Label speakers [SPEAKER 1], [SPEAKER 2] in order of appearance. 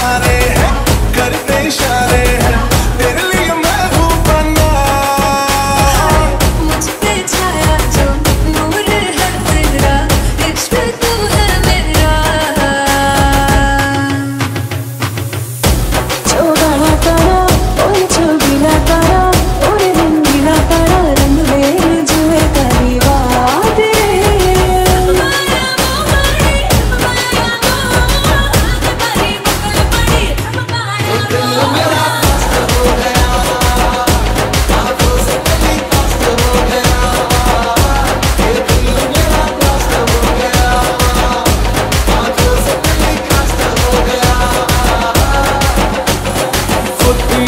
[SPEAKER 1] para